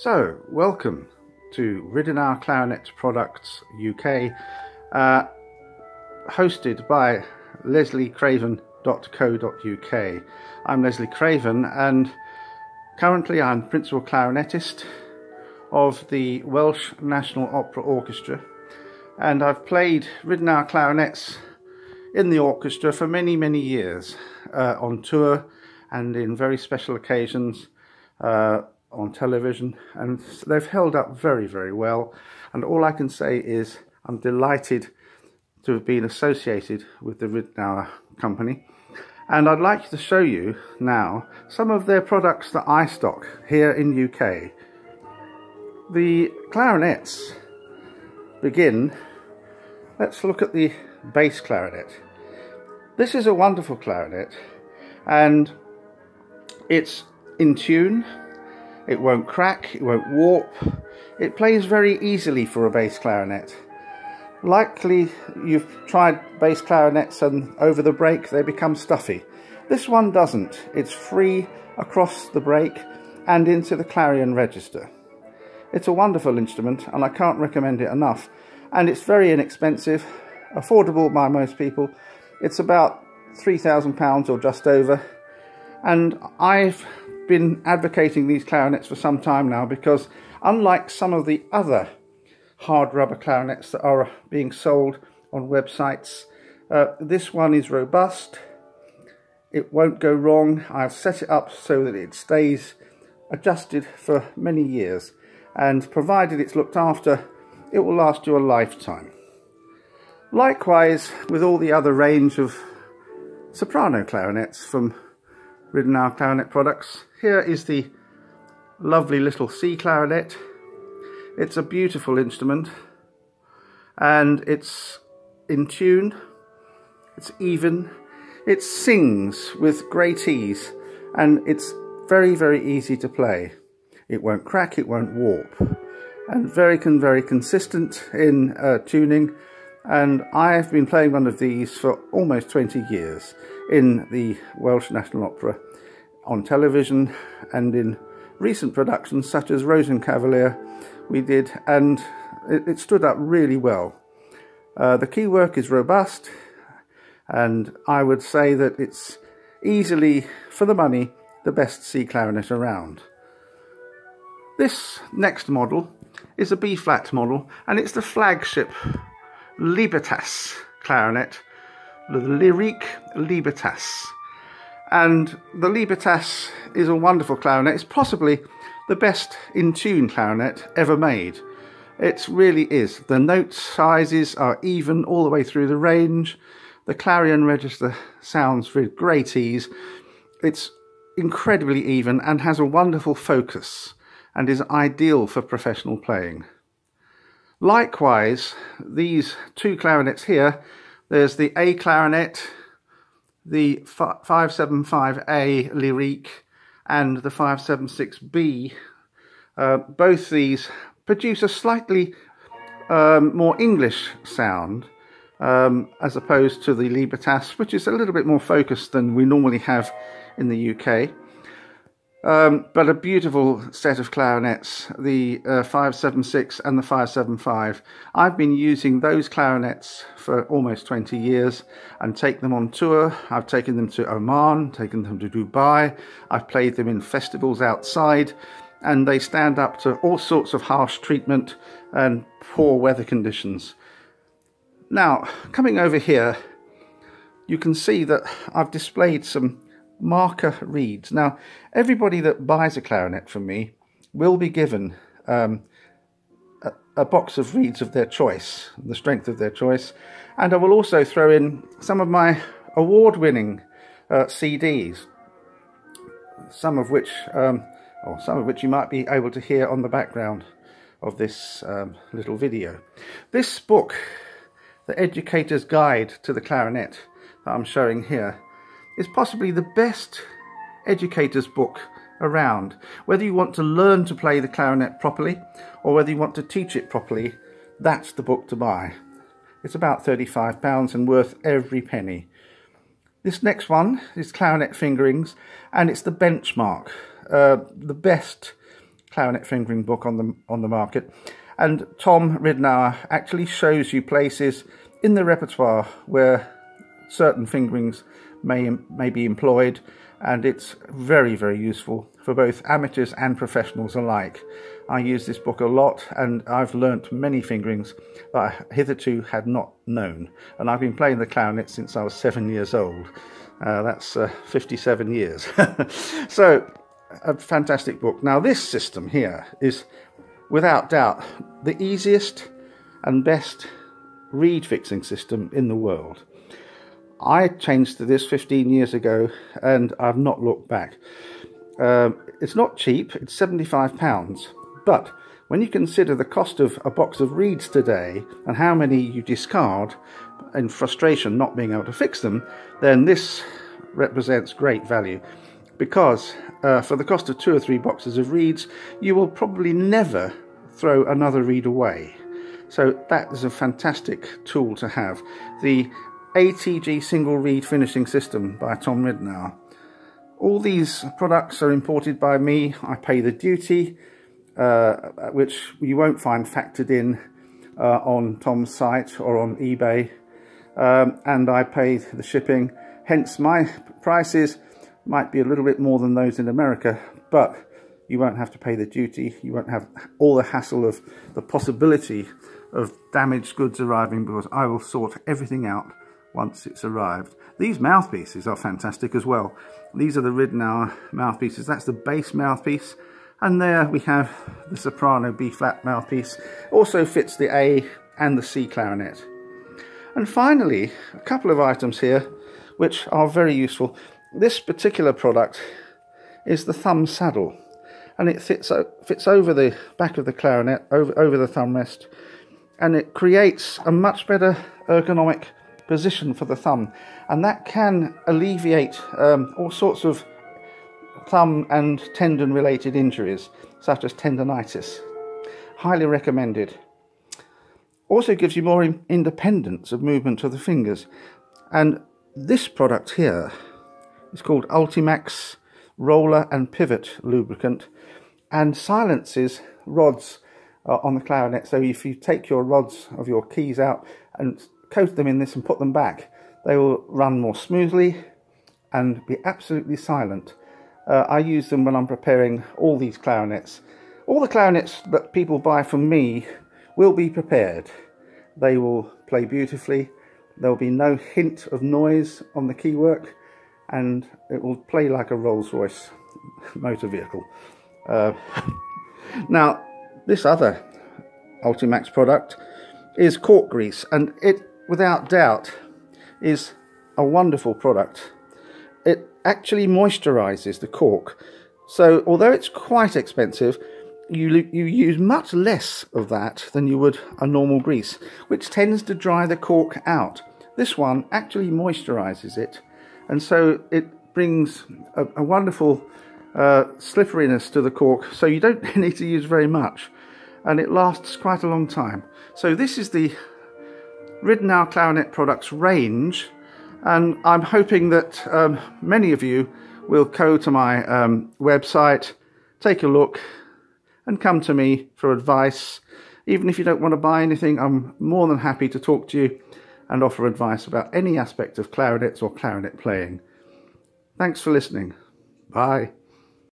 So, welcome to Ridenour Clarinet Products UK, uh, hosted by lesliecraven.co.uk. I'm Leslie Craven and currently I'm principal clarinetist of the Welsh National Opera Orchestra and I've played Ridenour clarinets in the orchestra for many many years uh, on tour and in very special occasions uh, on television and they've held up very very well and all I can say is I'm delighted to have been associated with the Ridenour company and I'd like to show you now some of their products that I stock here in UK. The clarinets begin, let's look at the bass clarinet. This is a wonderful clarinet and it's in tune it won't crack, it won't warp. It plays very easily for a bass clarinet. Likely you've tried bass clarinets and over the break they become stuffy. This one doesn't. It's free across the break and into the clarion register. It's a wonderful instrument and I can't recommend it enough. And it's very inexpensive, affordable by most people. It's about £3,000 or just over. And I've been advocating these clarinets for some time now because unlike some of the other hard rubber clarinets that are being sold on websites, uh, this one is robust, it won't go wrong, I've set it up so that it stays adjusted for many years. And provided it's looked after it will last you a lifetime. Likewise with all the other range of soprano clarinets from Ridenour clarinet products. Here is the lovely little C clarinet. It's a beautiful instrument and it's in tune, it's even, it sings with great ease and it's very very easy to play. It won't crack, it won't warp and very very consistent in uh, tuning and I've been playing one of these for almost 20 years in the Welsh National Opera on television and in recent productions such as Rosenkavalier we did and it, it stood up really well. Uh, the key work is robust and I would say that it's easily, for the money, the best C clarinet around. This next model is a B-flat model and it's the flagship Libertas clarinet, Lyrique Libertas. And the Libertas is a wonderful clarinet. It's possibly the best in tune clarinet ever made. It really is. The note sizes are even all the way through the range. The clarion register sounds with great ease. It's incredibly even and has a wonderful focus and is ideal for professional playing. Likewise, these two clarinets here, there's the A clarinet, the 575A Lyrique and the 576B. Uh, both these produce a slightly um, more English sound um, as opposed to the Libertas, which is a little bit more focused than we normally have in the UK. Um, but a beautiful set of clarinets, the uh, 576 and the 575. I've been using those clarinets for almost 20 years and take them on tour. I've taken them to Oman, taken them to Dubai. I've played them in festivals outside and they stand up to all sorts of harsh treatment and poor weather conditions. Now, coming over here, you can see that I've displayed some Marca reeds. Now, everybody that buys a clarinet from me will be given um, a, a, box of reeds of their choice, the strength of their choice, and I will also throw in some of my award-winning uh, CDs, some of which, um, or some of which you might be able to hear on the background of this um, little video. This book, The Educator's Guide to the Clarinet, that I'm showing here, is possibly the best educator's book around. Whether you want to learn to play the clarinet properly or whether you want to teach it properly, that's the book to buy. It's about £35 and worth every penny. This next one is Clarinet Fingerings and it's the benchmark, uh, the best clarinet fingering book on the, on the market. And Tom Ridenour actually shows you places in the repertoire where certain fingerings may, may be employed and it's very, very useful for both amateurs and professionals alike. I use this book a lot and I've learnt many fingerings that I hitherto had not known. And I've been playing the clarinet since I was seven years old. Uh, that's uh, 57 years. so, a fantastic book. Now, this system here is, without doubt, the easiest and best reed fixing system in the world. I changed to this 15 years ago and I've not looked back. Um, it's not cheap, it's £75, but when you consider the cost of a box of reeds today and how many you discard in frustration not being able to fix them, then this represents great value because uh, for the cost of two or three boxes of reeds, you will probably never throw another reed away. So that is a fantastic tool to have. The ATG single reed finishing system by Tom Ridenour. All these products are imported by me. I pay the duty, uh, which you won't find factored in uh, on Tom's site or on eBay. Um, and I pay the shipping. Hence my prices might be a little bit more than those in America, but you won't have to pay the duty. You won't have all the hassle of the possibility of damaged goods arriving because I will sort everything out once it's arrived. These mouthpieces are fantastic as well. These are the Ridenour mouthpieces. That's the bass mouthpiece. And there we have the soprano B-flat mouthpiece. Also fits the A and the C clarinet. And finally, a couple of items here which are very useful. This particular product is the thumb saddle. And it fits, fits over the back of the clarinet, over, over the thumb rest. And it creates a much better ergonomic position for the thumb and that can alleviate um, all sorts of thumb and tendon related injuries such as tendonitis. Highly recommended. Also gives you more independence of movement of the fingers and this product here is called Ultimax Roller and Pivot Lubricant and silences rods uh, on the clarinet so if you take your rods of your keys out and coat them in this and put them back, they will run more smoothly and be absolutely silent. Uh, I use them when I'm preparing all these clarinets. All the clarinets that people buy from me will be prepared. They will play beautifully. There will be no hint of noise on the keywork and it will play like a Rolls-Royce motor vehicle. Uh, now, this other Ultimax product is cork grease and it without doubt, is a wonderful product. It actually moisturizes the cork. So although it's quite expensive, you, you use much less of that than you would a normal grease, which tends to dry the cork out. This one actually moisturizes it, and so it brings a, a wonderful uh, slipperiness to the cork, so you don't need to use very much, and it lasts quite a long time. So this is the Ridenour Clarinet Products range and I'm hoping that um, many of you will go to my um, website, take a look and come to me for advice. Even if you don't want to buy anything, I'm more than happy to talk to you and offer advice about any aspect of clarinets or clarinet playing. Thanks for listening. Bye.